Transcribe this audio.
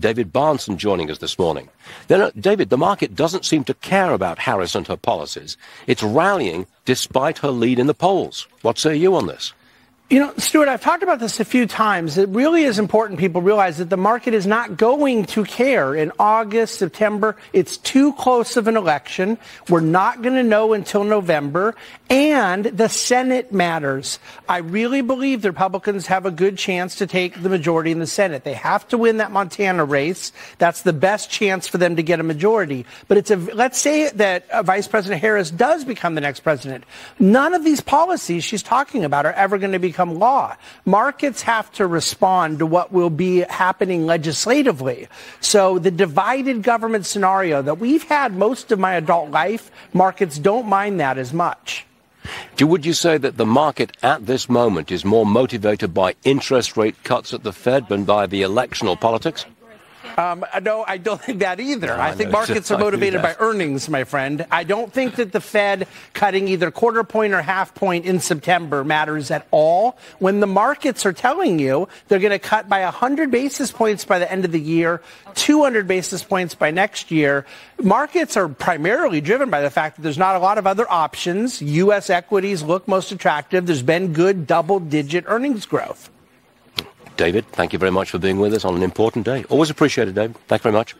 David Bahnsen joining us this morning. Then, David, the market doesn't seem to care about Harris and her policies. It's rallying despite her lead in the polls. What say you on this? You know, Stuart, I've talked about this a few times. It really is important people realize that the market is not going to care in August, September. It's too close of an election. We're not going to know until November. And the Senate matters. I really believe the Republicans have a good chance to take the majority in the Senate. They have to win that Montana race. That's the best chance for them to get a majority. But it's a, let's say that uh, Vice President Harris does become the next president. None of these policies she's talking about are ever going to become become law. Markets have to respond to what will be happening legislatively. So the divided government scenario that we've had most of my adult life, markets don't mind that as much. Would you say that the market at this moment is more motivated by interest rate cuts at the Fed than by the electional politics? Um, no, I don't think that either. No, I, I think markets are motivated by earnings, my friend. I don't think that the Fed cutting either quarter point or half point in September matters at all. When the markets are telling you they're going to cut by 100 basis points by the end of the year, 200 basis points by next year, markets are primarily driven by the fact that there's not a lot of other options. U.S. equities look most attractive. There's been good double digit earnings growth. David, thank you very much for being with us on an important day. Always appreciated, David. Thank you very much.